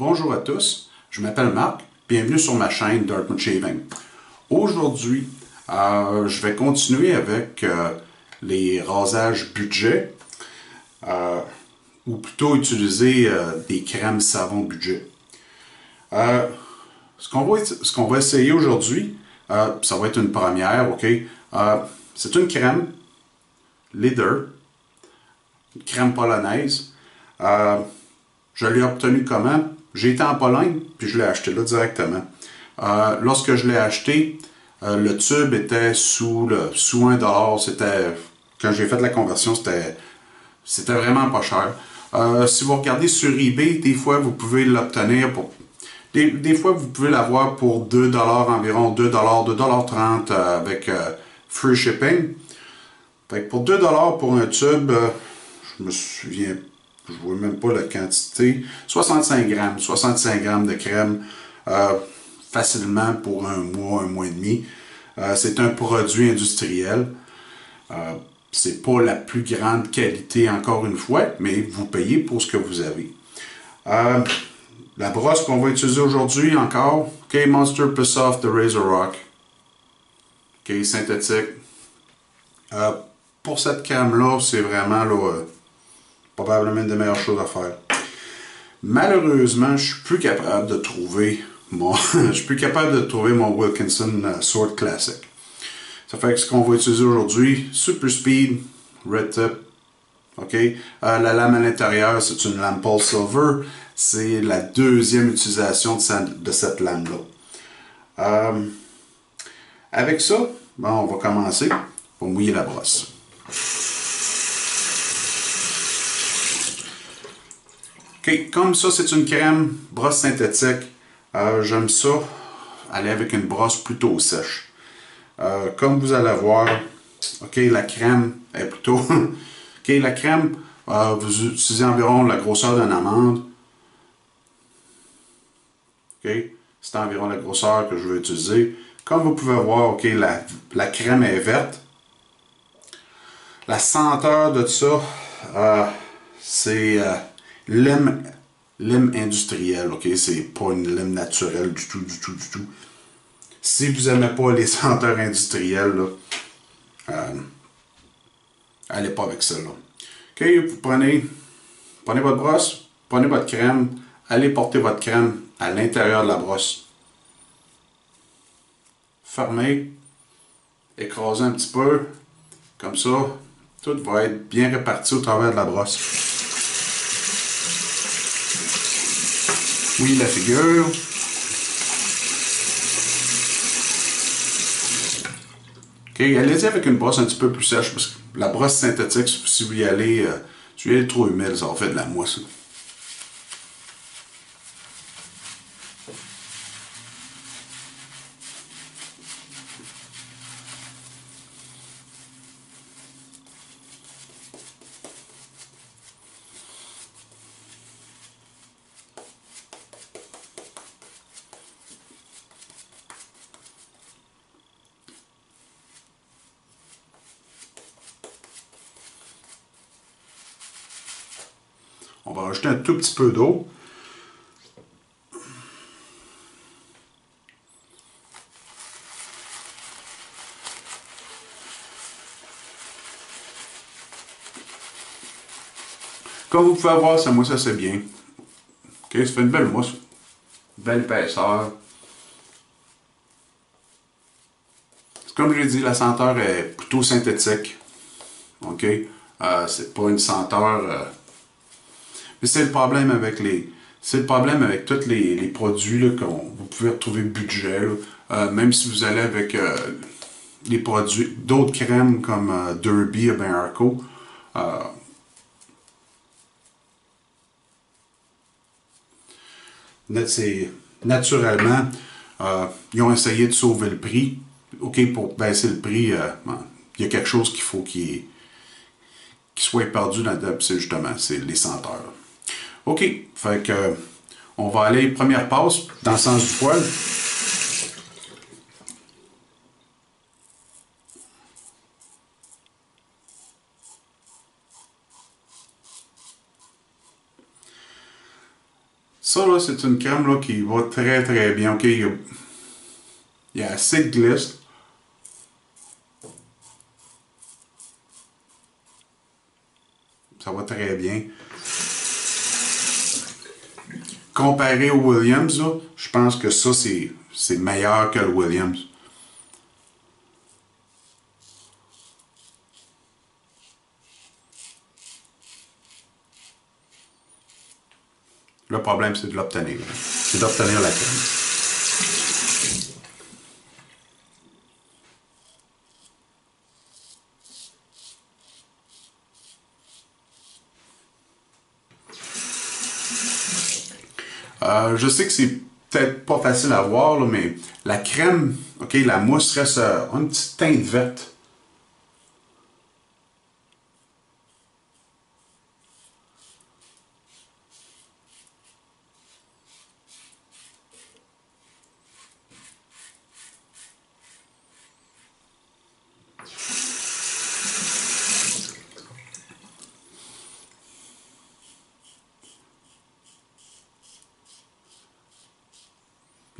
Bonjour à tous, je m'appelle Marc, bienvenue sur ma chaîne Dartmouth Shaving. Aujourd'hui, euh, je vais continuer avec euh, les rasages budget, euh, ou plutôt utiliser des crèmes savon budget. ce qu'on va, va, essayer aujourd'hui, ça va être une première, ok? C'est une crème Leader, une crème polonaise. je l'ai obtenue comment? J'ai été en Pologne, puis je l'ai acheté là directement. lorsque je l'ai acheté, euh, le tube était sous, le, sous 1 C'était, quand j'ai fait la conversion, c'était, c'était vraiment pas cher. Euh, si vous regardez sur eBay, des fois, vous pouvez l'obtenir pour... Des, fois, vous pouvez l'avoir pour 2 environ 2 2,30 euh, avec free shipping. Fait pour 2 pour un tube, je me souviens, je ne vois même pas la quantité, 65 grammes, 65 grammes de crème facilement pour un mois, un mois et demi. Euh, c'est un produit industriel. Euh, c'est pas la plus grande qualité encore une fois, mais vous payez pour ce que vous avez. Euh, la brosse qu'on va utiliser aujourd'hui encore, K Monster Plus Soft de Razor Rock. OK, synthétique. Euh, pour cette crème-là, c'est vraiment là, probablement une des meilleures choses à faire. Malheureusement, je suis plus capable de trouver Bon, je suis plus capable de trouver mon Wilkinson euh, Sword Classic. Ça fait que ce qu'on va utiliser aujourd'hui, Super Speed, Red Tip. OK? Euh, la lame à l'intérieur, c'est une lame Paul Silver. C'est la deuxième utilisation de, cette lame-là. Euh, avec ça, on va commencer pour mouiller la brosse. Comme ça, c'est une crème brosse synthétique. Euh, j'aime ça aller avec une brosse plutôt sèche. Euh, comme vous allez voir, ok, la crème est plutôt. la crème, euh, vous utilisez environ la grosseur d'une amande. C'est environ la grosseur que je vais utiliser. Comme vous pouvez voir, ok, la, la crème est verte. La senteur de ça, c'est lime lime industriel, ok? C'est pas une lime naturelle du tout, du tout, du tout. Si vous n'aimez pas les senteurs industrielles, là, euh, allez pas avec ça, là. Ok, vous prenez, prenez votre brosse, prenez votre crème, allez porter votre crème à l'intérieur de la brosse. Fermez, écrasez un petit peu, comme ça, tout va être bien réparti au travers de la brosse. Oui, la figure. Ok, allez-y avec une brosse un petit peu plus sèche parce que la brosse synthétique, si vous y allez, euh, si vous y allez trop humide, ça va faire de la mousse. Petit peu d'eau. Comme vous pouvez voir, ça mousse assez bien. Ok, ça fait une belle mousse. Belle épaisseur. Comme je l'ai dit, la senteur est plutôt synthétique. Ok? Euh, c'est pas une senteur euh, c'est le problème avec les. C'est le problème avec tous les, les produits que vous pouvez retrouver budget. Euh, même si vous allez avec euh, les produits, d'autres crèmes comme euh, Derby ou ben Arco. naturellement, ils ont essayé de sauver le prix. OK, pour baisser le prix, il y a quelque chose qu'il faut qu'il soit perdu dans le c'est justement les senteurs. OK, fait que on va aller première passe dans le sens du poil. Ça, là, c'est une crème là, qui va très très bien. OK, il y a, il y a assez de glisse. Ça va très bien. Comparé au Williams, là, je pense que ça, c'est meilleur que le Williams. Le problème, c'est de l'obtenir. C'est d'obtenir la crème. Euh, je sais que c'est peut-être pas facile à voir, mais la crème, ok, la mousse reste euh, une petite teinte verte.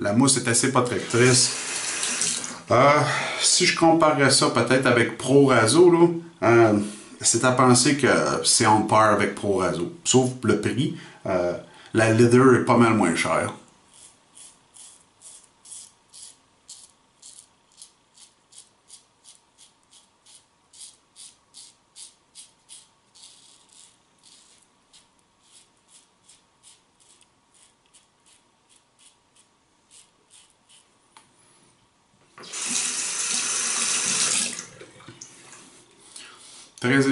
La mousse est assez protectrice. Euh, si je comparais ça peut-être avec Pro Razo, euh, c'est à penser que c'est en par avec Pro Razo. Sauf le prix. Euh, la leather est pas mal moins chère. Très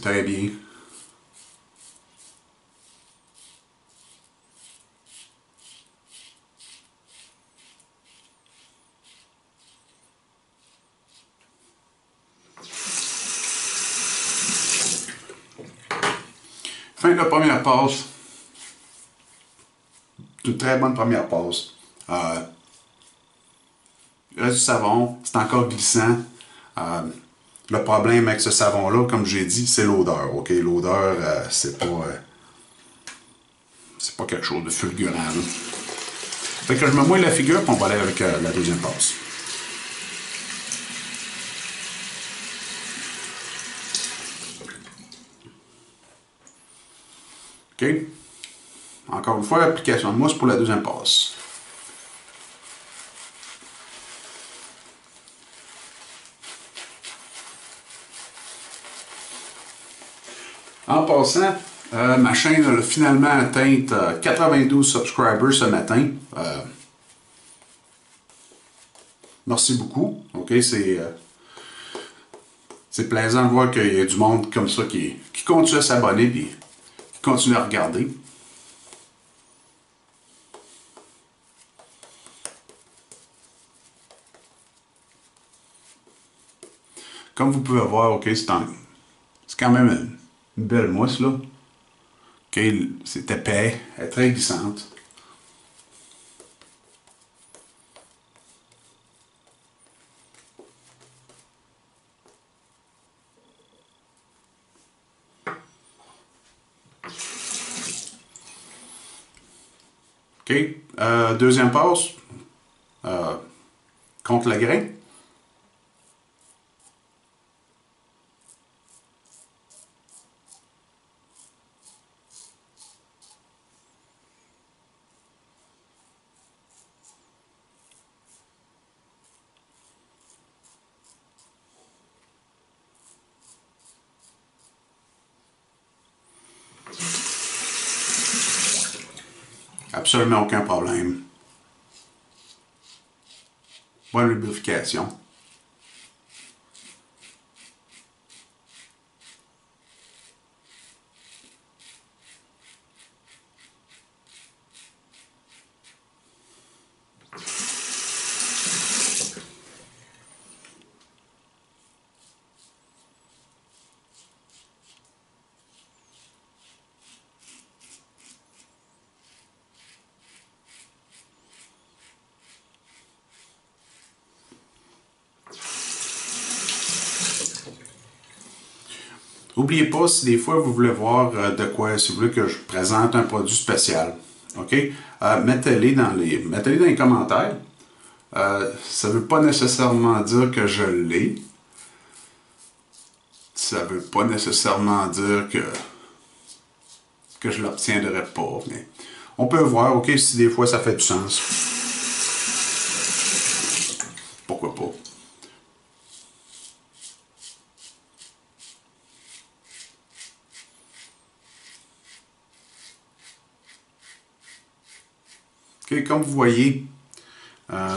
très bien. Fin de la première passe. Une très bonne première passe. Euh, reste du savon, c'est encore glissant. Euh, le problème avec ce savon-là, comme j'ai dit, c'est l'odeur. OK? L'odeur, euh, c'est pas. Euh, c'est pas quelque chose de fulgurant. Fait que je me mouille la figure, puis on va aller avec euh, la deuxième passe. OK? Encore une fois, application de mousse pour la deuxième passe. En passant, euh, ma chaîne a finalement atteint 92 euh, subscribers ce matin. Euh, merci beaucoup. Ok, c'est c'est plaisant de voir qu'il y a du monde comme ça qui, qui continue à s'abonner et qui continue à regarder. Comme vous pouvez voir, ok, c'est quand même une belle mousse, là. OK, c'est épais, elle est très glissante. Euh, deuxième passe, euh, contre le grain. Absolument aucun problème. Bonne lubrification. N'oubliez pas, si des fois vous voulez voir euh, de quoi, si vous voulez que je présente un produit spécial, OK? mettez-les dans, les, mettez dans les commentaires. ça ne veut pas nécessairement dire que je l'ai. Ça ne veut pas nécessairement dire que, que je l'obtiendrai pas. Mais on peut voir, OK, si des fois ça fait du sens. Pourquoi pas? Comme vous voyez, euh,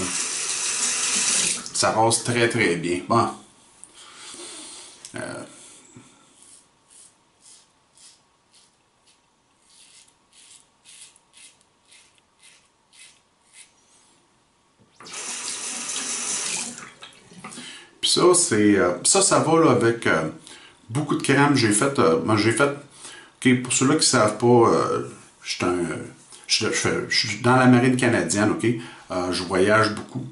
ça rase très très bien. Bon. Euh, Puis ça, c'est euh, ça, ça va là, avec beaucoup de crème. J'ai fait, moi j'ai fait, pour ceux-là qui savent pas, je suis un je, suis dans la marine canadienne, OK? Euh, je voyage beaucoup.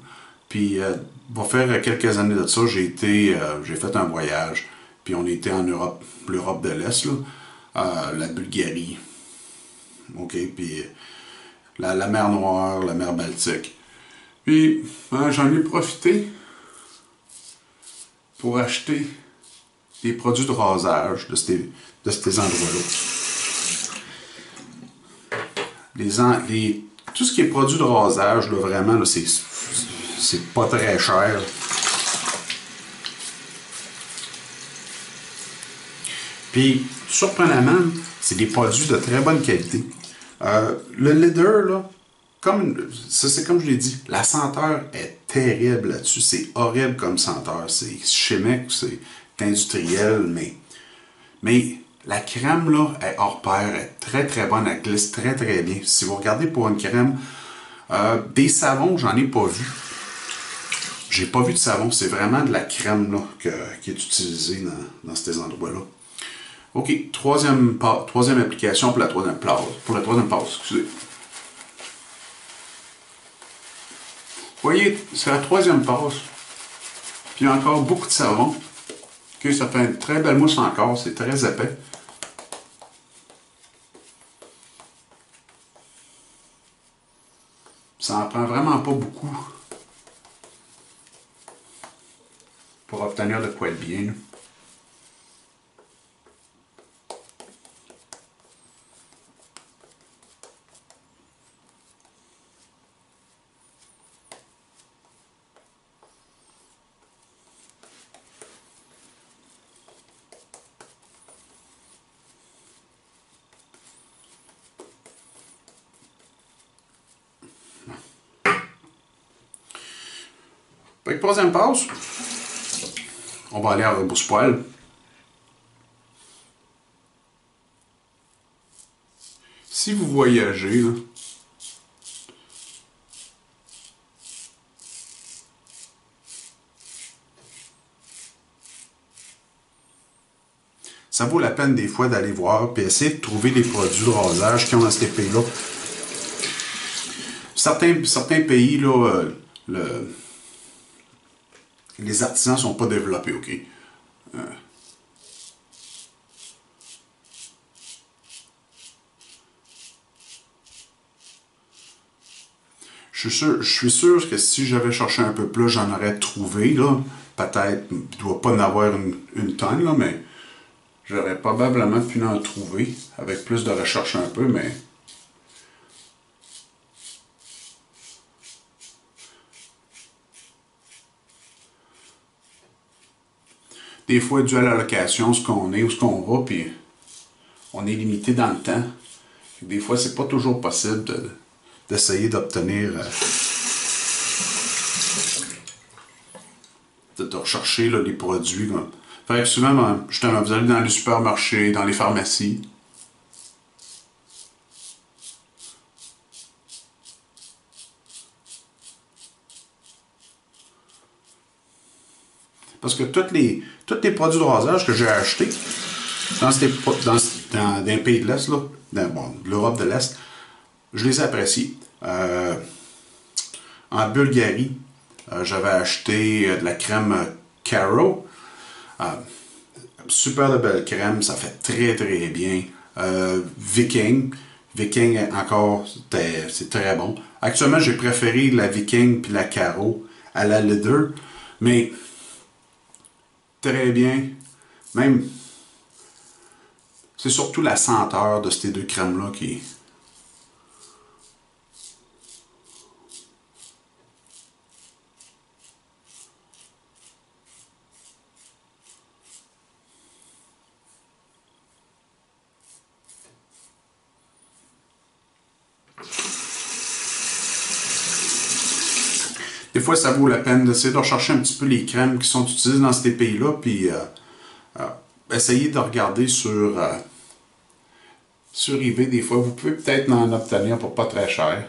Puis, euh, va faire quelques années de ça, j'ai été, euh, j'ai fait un voyage. Puis, on était en Europe, l'Europe de l'Est, là, la Bulgarie. OK? Puis, la, mer Noire, la mer Baltique. Puis, hein, j'en ai profité pour acheter des produits de rasage de ces endroits-là les, tout ce qui est produit de rasage, là, vraiment, là, c'est, c'est pas très cher. Puis, surprenamment, c'est des produits de très bonne qualité. Euh, le leader, là, comme, c'est comme je l'ai dit, la senteur est terrible là-dessus. C'est horrible comme senteur. C'est chimique, c'est industriel, mais, mais la crème, là, est hors pair, est très très bonne, elle glisse très très bien. Si vous regardez pour une crème, euh, des savons, j'en ai pas vu. J'ai pas vu de savon, c'est vraiment de la crème là, qui est utilisée dans, ces endroits-là. OK, troisième, troisième application pour la troisième passe. Pour voyez, c'est la troisième passe. Puis encore beaucoup de savon. Ça fait une très belle mousse encore, c'est très épais. Ça en prend vraiment pas beaucoup pour obtenir de quoi être bien. Avec troisième passe, on va aller à rebousse-poil. Si vous voyagez, ça vaut la peine des fois d'aller voir et essayer de trouver des produits de rasage qui ont dans ces pays-là. Certains, certains pays, là, euh, le, les artisans sont pas développés, OK? Euh. Je suis, sûr, que si j'avais cherché un peu plus, j'en aurais trouvé, là. Peut-être, il doit pas en avoir une, une tonne, là, mais j'aurais probablement pu en trouver avec plus de recherche un peu, mais des fois, dû à la location, ce qu'on est ou ce qu'on va, puis on est limité dans le temps. Des fois, c'est pas toujours possible d'essayer d'obtenir. Euh, de, rechercher les produits. Fait que souvent, justement, vous allez dans les supermarchés, dans les pharmacies. Parce que tous les, les produits de rasage que j'ai achetés dans, dans, pays de l'Est, dans, l'Europe de l'Est, je les apprécie. Euh, en Bulgarie, euh, j'avais acheté euh, de la crème Caro. super de belle crème, ça fait très très bien. Viking, Viking, encore, c'est très bon. Actuellement, j'ai préféré la Viking puis la Caro à la Leader. Mais très bien. Même, c'est surtout la senteur de ces deux crèmes-là qui, des fois, ça vaut la peine d'essayer de rechercher un petit peu les crèmes qui sont utilisées dans ces pays-là, puis euh, euh, essayer de regarder sur, euh, sur eBay des fois. Vous pouvez peut-être en obtenir pour pas très cher.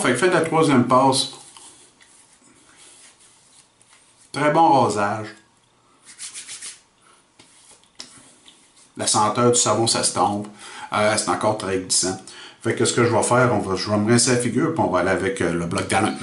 Fait fait la troisième passe. Très bon rosage. La senteur du savon s'estompe. Euh, c'est encore très glissant. Fait que ce que je vais faire, on va, je vais me rincer la figure puis on va aller avec euh, le bloc d'alun.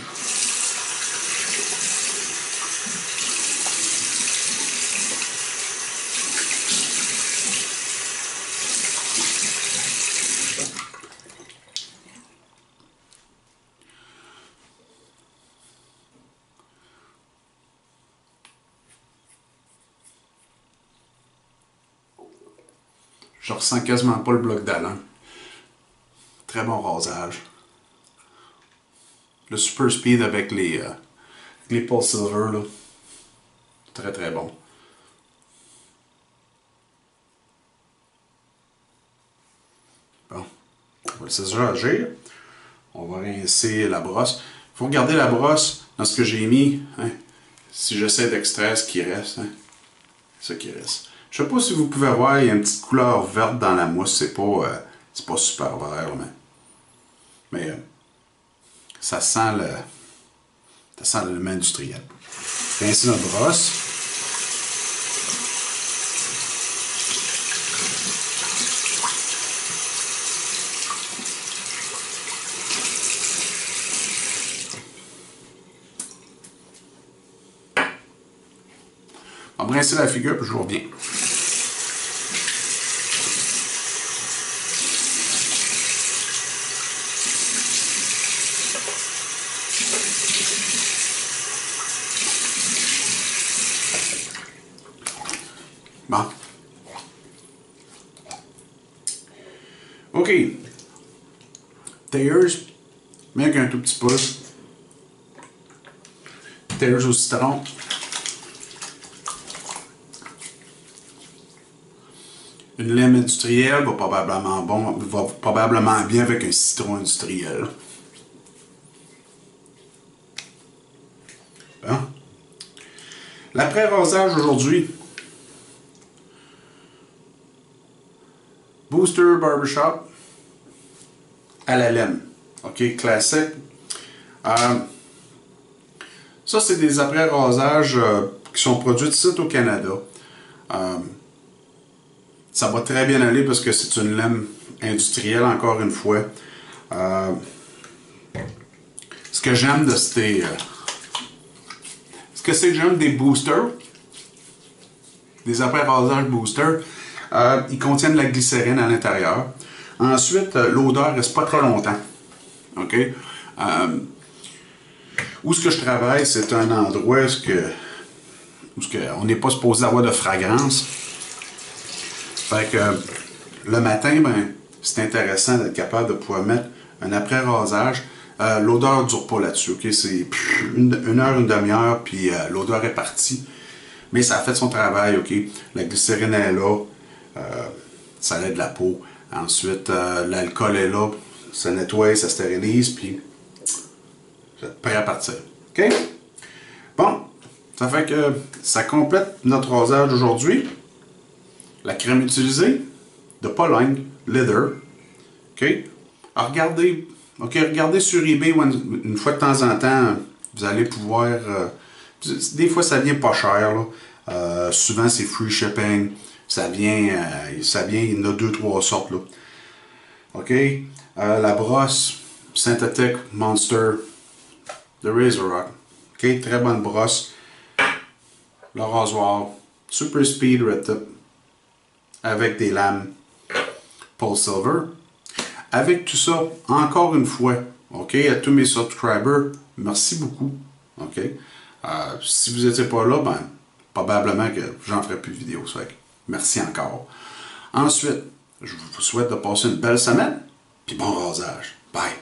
Je ressens quasiment pas le bloc d'alun. Très bon rasage. Le Super Speed avec les, euh, les Paul Silver, là. Très très bon. Bon. On va laisser ça agir. On va rincer la brosse. Il faut garder la brosse dans ce que j'ai mis. Hein. Si j'essaie d'extraire ce qui reste, hein. ce qui reste. Je sais pas si vous pouvez voir, il y a une petite couleur verte dans la mousse. C'est pas, euh, c'est pas super vert, mais, mais euh, ça sent le, ça sent l'élément industriel. Ainsi notre brosse. On va rincer la figure, puis je vous reviens. OK. Tailleurs, mais avec un tout petit pouce. Tailleurs au citron. Une lime industrielle va probablement, bon, va probablement bien avec un citron industriel. Bon. L'après-rasage aujourd'hui. Booster Barbershop la laine. OK, classique. Euh, ça, c'est des après-rasages euh, qui sont produits ici au Canada. Euh, ça va très bien aller parce que c'est une laine industrielle, encore une fois. Ce que j'aime de ces... Ce que c'est que j'aime des boosters, des après-rasages boosters, ils contiennent de la glycérine à l'intérieur. Ensuite, l'odeur reste pas très longtemps. OK? où ce que je travaille, c'est un endroit où, ce que, où ce que on n'est pas supposé avoir de fragrance. Fait que le matin, ben, c'est intéressant d'être capable de pouvoir mettre un après-rasage. Euh, l'odeur ne dure pas là-dessus? C'est une, heure, une demi-heure, puis euh, l'odeur est partie. Mais ça a fait son travail, ok? La glycérine est là, euh, ça aide la peau. Ensuite, l'alcool est là, ça nettoie, ça stérilise, puis vous êtes prêt à partir. OK? Bon, Ça fait que ça complète notre rasage d'aujourd'hui. La crème utilisée de Pologne, Leather. OK? regardez, OK, regardez sur eBay une, fois de temps en temps, vous allez pouvoir. Euh, des fois, ça vient pas cher. Euh, souvent, c'est free shipping. Ça vient, euh, ça vient, il y en a deux, trois sortes. Là. OK? la brosse Synthetic Monster de Razor Rock. OK? Très bonne brosse. Le rasoir. Super Speed Red Tip. Avec des lames Paul Silver. Avec tout ça, encore une fois, OK, à tous mes subscribers, merci beaucoup. OK? Euh, si vous n'étiez pas là, ben, probablement que j'en ferai plus de vidéos. Merci encore. Ensuite, je vous souhaite de passer une belle semaine, puis bon rasage. Bye!